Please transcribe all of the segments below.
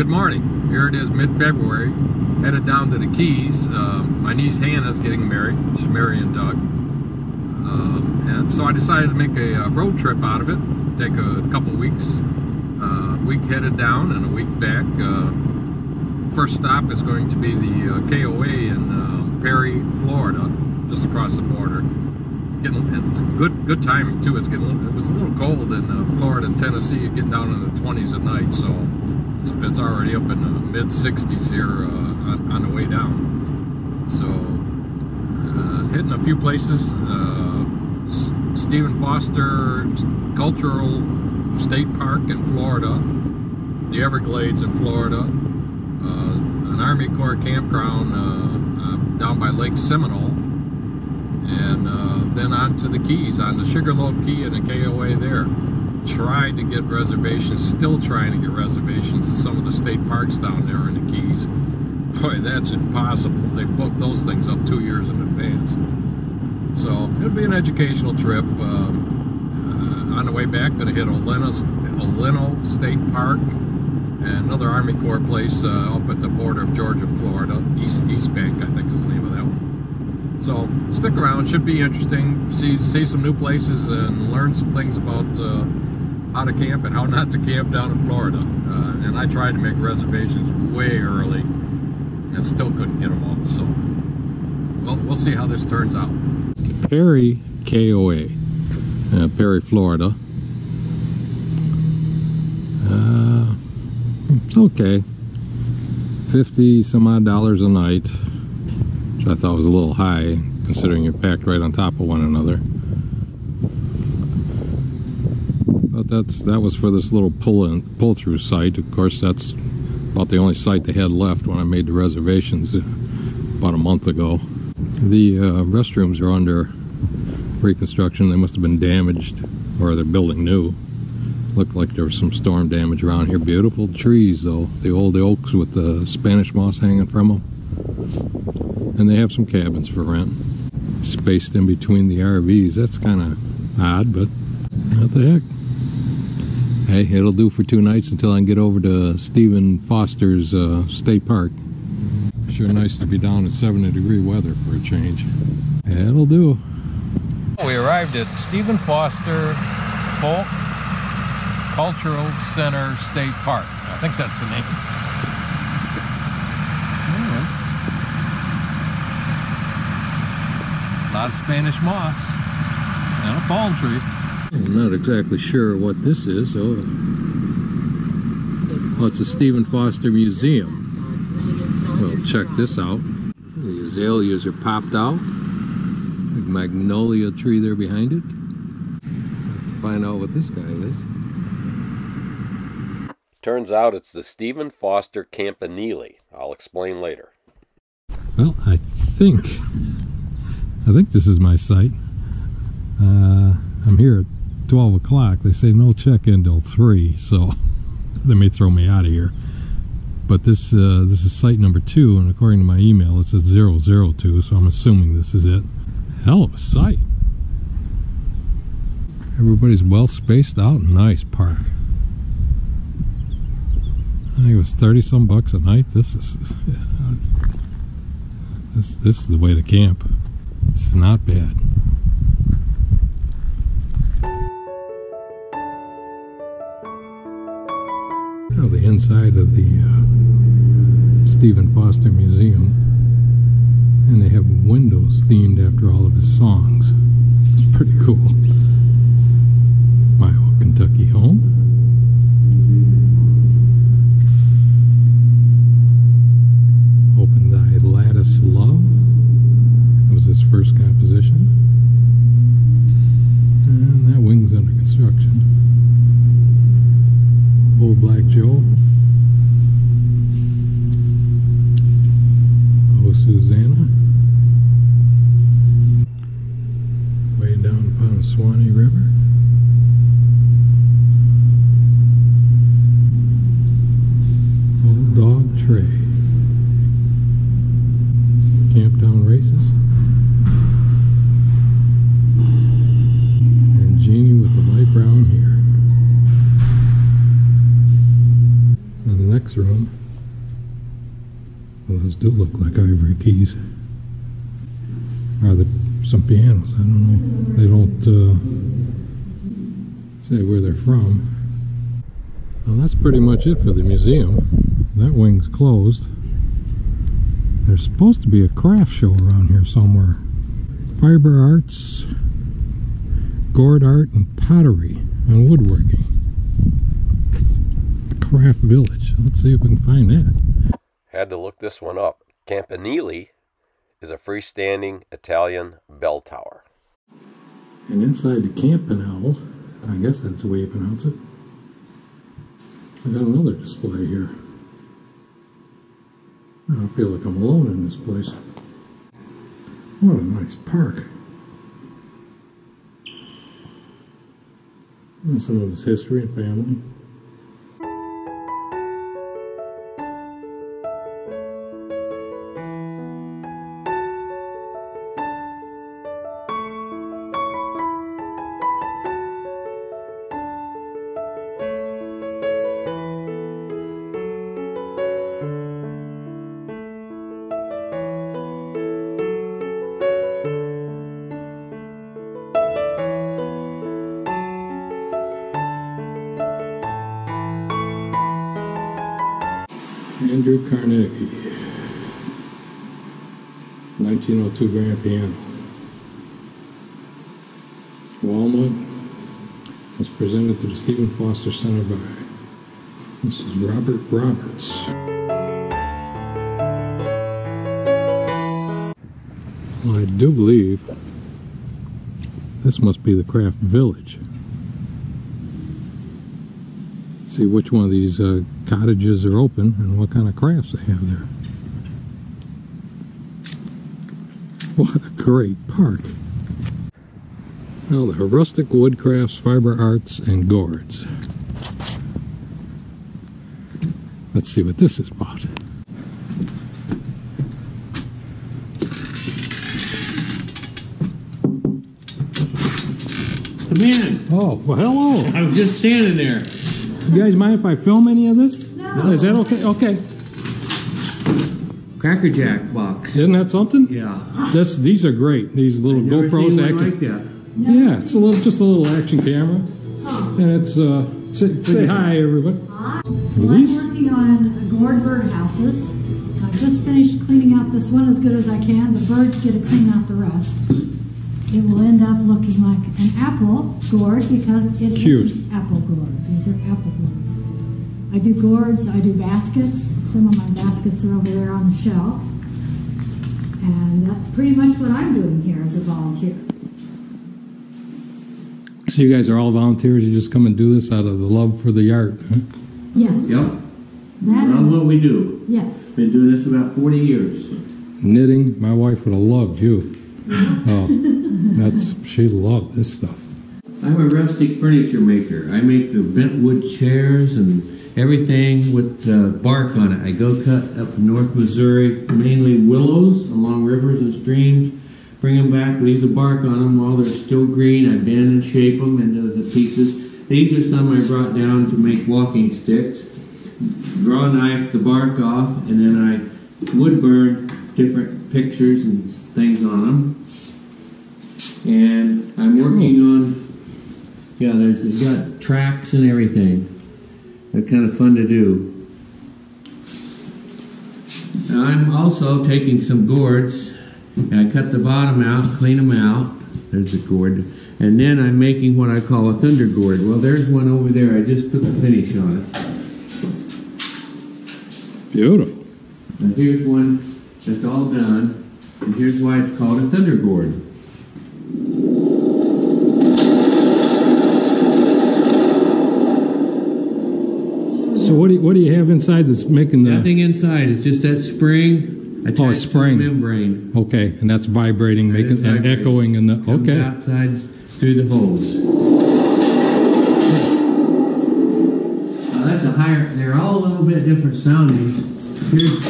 good morning. Here it is mid-February, headed down to the Keys. Uh, my niece Hannah's getting married. She's marrying Doug. Um, and so I decided to make a, a, road trip out of it, take a couple weeks. Uh, week headed down and a week back. Uh, first stop is going to be the uh, KOA in um, Perry, Florida, just across the border. Getting, it's a good good timing too. It's getting it was a little cold in uh, Florida and Tennessee, getting down in the 20s at night. So it's, already up in the mid 60s here uh, on, on, the way down. So, uh, hitting a few places. Uh, Stephen Foster Cultural State Park in Florida, the Everglades in Florida, uh, an Army Corps campground uh, down by Lake Seminole, and then on to the Keys, on the Sugarloaf Key and the KOA there tried to get reservations, still trying to get reservations at some of the state parks down there in the Keys. Boy, that's impossible. They book those things up two years in advance. So it'll be an educational trip. Um, uh, on the way back, going to hit O'Leno, O'Leno State Park and another Army Corps place uh, up at the border of Georgia and Florida. East, East Bank, I think is the name of that one. So stick around. Should be interesting. See see some new places and learn some things about uh, how to camp and how not to camp down in Florida. Uh, and I tried to make reservations way early and still couldn't get them all. So, well, we'll see how this turns out. Perry KOA, uh, Perry, Florida. Uh, okay. 50 some odd dollars a night, which I thought was a little high considering you're packed right on top of one another. But that's that was for this little pull in pull through site. Of course, that's about the only site they had left when I made the reservations about a month ago. The uh, restrooms are under reconstruction. They must have been damaged, or they're building new. Looked like there was some storm damage around here. Beautiful trees, though. The old oaks with the Spanish moss hanging from them. And they have some cabins for rent. Spaced in between the RVs. That's kind of odd, but what the heck. Hey, it'll do for two nights until I can get over to Stephen Foster's uh, State Park. Sure nice to be down in 70 degree weather for a change. That'll do. We arrived at Stephen Foster Folk Cultural Center State Park. I think that's the name. A lot of Spanish moss and a palm tree. I'm not exactly sure what this is. Oh, oh it's the Stephen Foster Museum. Well, check this out. The azaleas are popped out. Magnolia tree there behind it. Find out what this guy is. Turns out it's the Stephen Foster Campanile. I'll explain later. Well, I think I think this is my site. Uh, I'm here 12 o'clock. They say no check-in till 3, so they may throw me out of here. But this uh, this is site number 2, and according to my email, it says 002, so I'm assuming this is it. Hell of a site. Everybody's well spaced out. Nice park. I think it was 30 some bucks a night. This is this this is the way to camp. This is not bad. The inside of the uh, Stephen Foster Museum. And they have windows themed after all of his songs. It's pretty cool. My old Kentucky home. Open Thy Lattice Love. That was his first composition. And that wing's under construction. Old Black Joe. Oh, Susanna. Way down upon the Swanee River. Old Dog Tray. Camptown Races. And Jeanie with the light brown hair. next room. Well, those do look like ivory keys. Are there some pianos? I don't know. They don't uh, say where they're from. Well, that's pretty much it for the museum. That wing's closed. There's supposed to be a craft show around here somewhere. Fiber arts, gourd art, and pottery and woodworking. Craft Village. Let's see if we can find that. Had to look this one up. Campanile is a freestanding Italian bell tower. And inside the Campanile, I guess that's the way you pronounce it, I got another display here. I feel like I'm alone in this place. What a nice park. And some of his history and family. Andrew Carnegie. 1902 grand piano. Walnut was presented to the Stephen Foster Center by Mrs. Robert Roberts. Well, I do believe this must be the Craft Village. See which one of these uh, cottages are open and what kind of crafts they have there. What a great park. Well, the rustic wood crafts, fiber arts, and gourds. Let's see what this is about. Come in. Oh, well, hello. I was just standing there. You guys mind if I film any of this? No. Is that okay? Okay. Cracker Jack box. Isn't that something? Yeah. This, these are great. These little Never GoPros seen one action. like that. Yeah, it's a little, just a little action camera, and it's uh, say, say hi everybody. Well, I'm working on gourd bird houses. I just finished cleaning out this one as good as I can. The birds get to clean out the rest. It will end up looking like an apple gourd because it's Cute. apple gourd. These are apple gourds. I do gourds, I do baskets. Some of my baskets are over there on the shelf. And that's pretty much what I'm doing here as a volunteer. So you guys are all volunteers. You just come and do this out of the love for the art. Huh? Yes. Yep. That Love what we do. yes. Been doing this about 40 years. Knitting. My wife would have loved you. Oh, that's she loved this stuff. I'm a rustic furniture maker. I make the bent wood chairs and everything with uh, bark on it. I go cut up from North Missouri, mainly willows along rivers and streams. Bring them back, leave the bark on them while they're still green. I bend and shape them into the pieces. These are some I brought down to make walking sticks. Draw a knife the bark off, and then I wood burn different pictures and things on them. And I'm working on yeah, there's it's got tracks and everything. They're kind of fun to do. Now, I'm also taking some gourds. I cut the bottom out, clean them out. There's the gourd. And then I'm making what I call a thunder gourd. Well, there's one over there. I just put the finish on it. Beautiful. And here's one that's all done. And here's why it's called a thunder gourd. So what do you, what do you have inside that's making the? Nothing inside. It's just that spring oh, attached Oh, a to spring. the membrane. Okay, and that's vibrating, That is making and vibrating. echoing in the. Comes Okay. outside through the holes. Now that's a higher. They're all a little bit different sounding. Here's.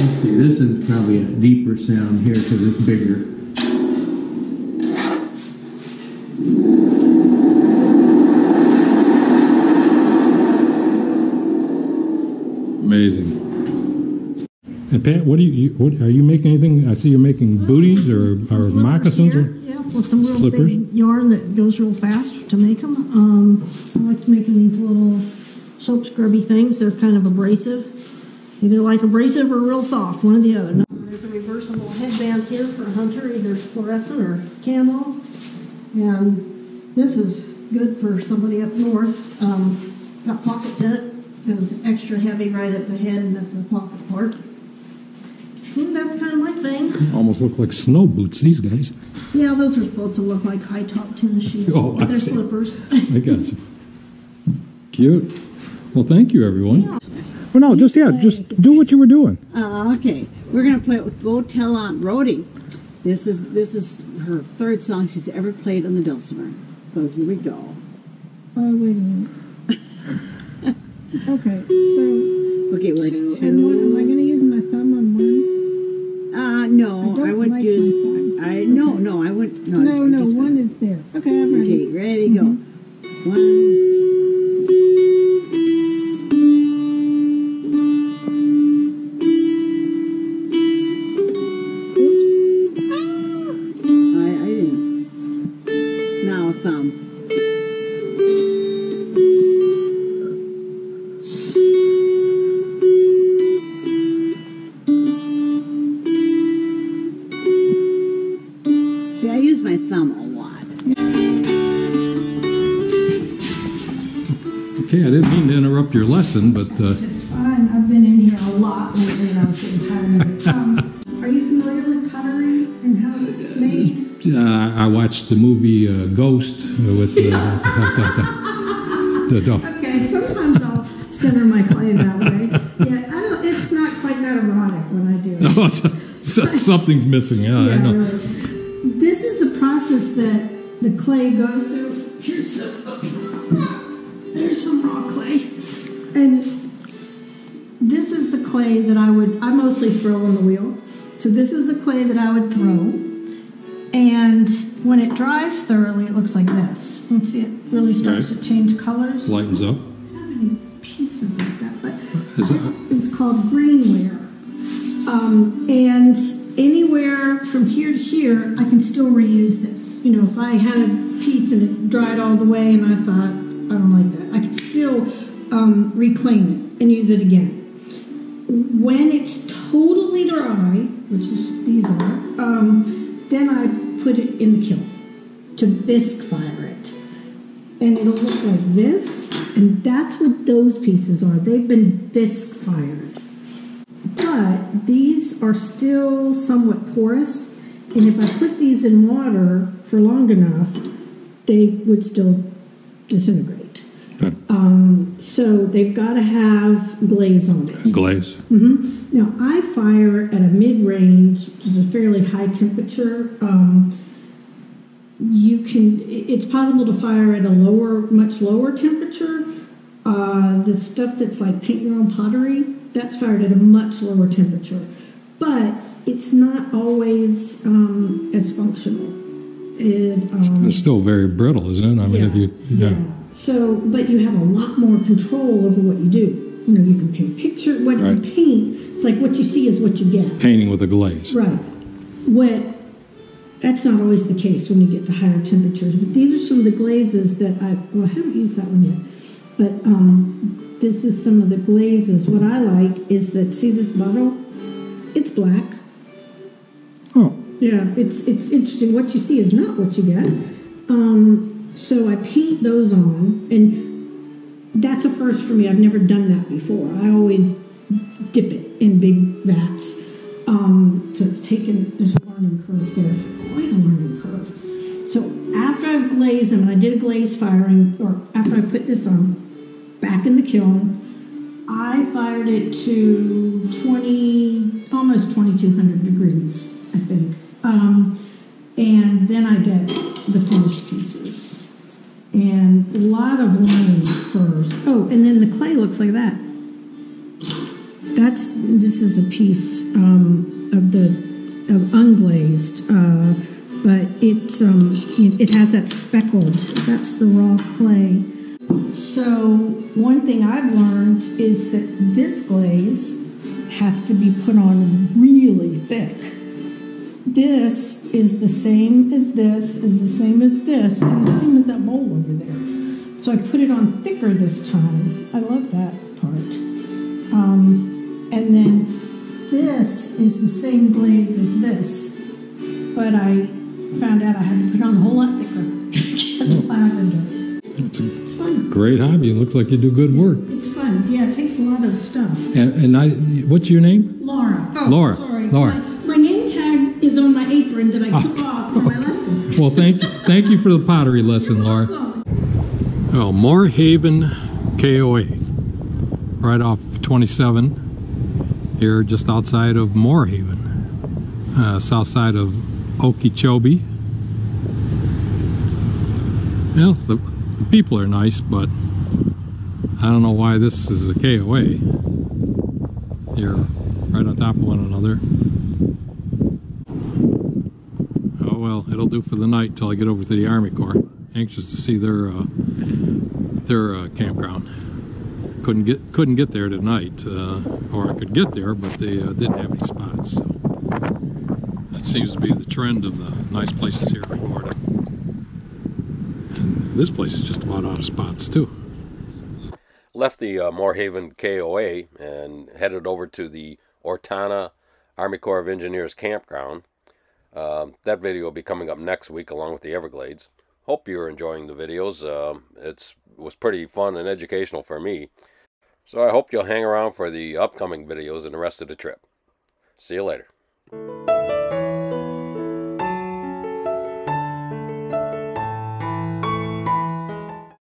Let's see. This is probably a deeper sound here because it's bigger. Amazing. And Pat, what do you, you what, are you making anything? I see you're making booties or, or moccasins. Here, Or, Yeah, with some real Slippers? big yarn that goes real fast to make them. Um, I like making these little soap scrubby things. They're kind of abrasive. Either like abrasive or real soft, one or the other. No, There's a reversible headband here for a hunter, either fluorescent or camo. And this is good for somebody up north. Um, got pockets in it. And it's extra heavy right at the head and at the pocket part. Ooh, that's kind of my thing. almost look like snow boots. These guys. Yeah, those are supposed to look like high top tennis shoes. Oh, I They're see. slippers. I got you. Cute. Well, thank you, everyone. Well, no, just yeah, just do what you were doing. Uh, okay, we're gonna play it with Go Tell Aunt Rhody. This is this is her third song she's ever played on the dulcimer. So here we go. Oh, wait a minute. okay, so, Okay, wait. and what, am I going to use my thumb on one? Uh, no, I I, would like use. I no, no, I would no. No, no, one is there. Okay, I'm ready. Okay, ready, go. One. Okay, I didn't mean to interrupt your lesson, but uh, Just fine. I've been in here a lot lately and I was getting tired of it. Um, are you familiar with pottery and how it's made? uh, I watched the movie uh, Ghost with uh, the, the, the, Okay, sometimes I'll center my clay that way. Yeah, I don't, it's not quite that erotic when I do it. oh, so- so- something's missing. Yeah, I know. really. This is the process that the clay goes through. Here's some, there's some raw clay. And this is the clay that I would, I mostly throw on the wheel. So this is the clay that I would throw. And when it dries thoroughly, it looks like this. You can see it really starts Right. to change colors. Lightens up. I don't have any pieces like that, but Is it- this is called greenware. Um, and anywhere from here to here, I can still reuse this. You know, if I had a piece and it dried all the way and I thought, I don't like that, I could still um, reclaim it and use it again. When it's totally dry, which is these are, um, then I put it in the kiln to bisque fire it and it'll look like this, and that's what those pieces are. They've been bisque fired. But these are still somewhat porous, and if I put these in water for long enough, they would still disintegrate. Okay. Um, so they've got to have glaze on it. Glaze. Now, I fire at a mid range, which is a fairly high temperature. Um, you can, it's possible to fire at a lower, much lower temperature. Uh, the stuff that's like paint your own pottery, that's fired at a much lower temperature. But it's not always um, as functional. It, um, It's still very brittle, isn't it? I mean, if you yeah. So, but you have a lot more control over what you do. You know, you can paint picture. What Right. you paint, it's like what you see is what you get. painting with a glaze. Right. What that's not always the case when you get to higher temperatures. But these are some of the glazes that I well I haven't used that one yet. But um, this is some of the glazes. What I like is that see this bottle? It's black. Oh, Yeah, it's it's interesting. What you see is not what you get. Um, so I paint those on, and that's a first for me. I've never done that before. I always dip it in big vats. Um, so it's taken. There's a learning curve there, quite a learning curve. So after I've glazed them, and I did a glaze firing, or after I put this on, back in the kiln, I fired it to 20, almost 2200 degrees, I think. Um, and then I get the finished lot of learning first. Oh, and then the clay looks like that. That's, this is a piece um, of the, of unglazed, uh, but it's, um, it, it has that speckled, that's the raw clay. So one thing I've learned is that this glaze has to be put on really thick. This is the same as this, is the same as this, and the same as that bowl over there. So I put it on thicker this time. I love that part. Um, and then this is the same glaze as this, but I found out I had to put it on a whole lot thicker. Get lavender. It's fun. great hobby. It looks like you do good work. It's fun. Yeah, it takes a lot of stuff. And, and I, what's your name? Laura. Oh, Laura. Sorry. Laura. My, my name tag is on my apron that I took off for my lesson. Well, thank thank you for the pottery lesson, Laura. Well, Moore Haven KOA, right off 27, here just outside of Moore Haven, uh, south side of Okeechobee. Well, the, the people are nice, but I don't know why this is a KOA. You're right on top of one another. Oh well, it'll do for the night till I get over to the Army Corps. Anxious to see their uh, their uh, campground. Couldn't get couldn't get there tonight, uh, or I could get there, but they uh, didn't have any spots. So that seems to be the trend of the nice places here in Florida. And this place is just about out of spots too. left the uh, Moore Haven KOA and headed over to the Ortona Army Corps of Engineers campground. Um, that video will be coming up next week along with the Everglades. Hope you're enjoying the videos. Um, it's was pretty fun and educational for me. So I hope you'll hang around for the upcoming videos and the rest of the trip. See you later.